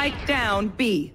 Spike down B.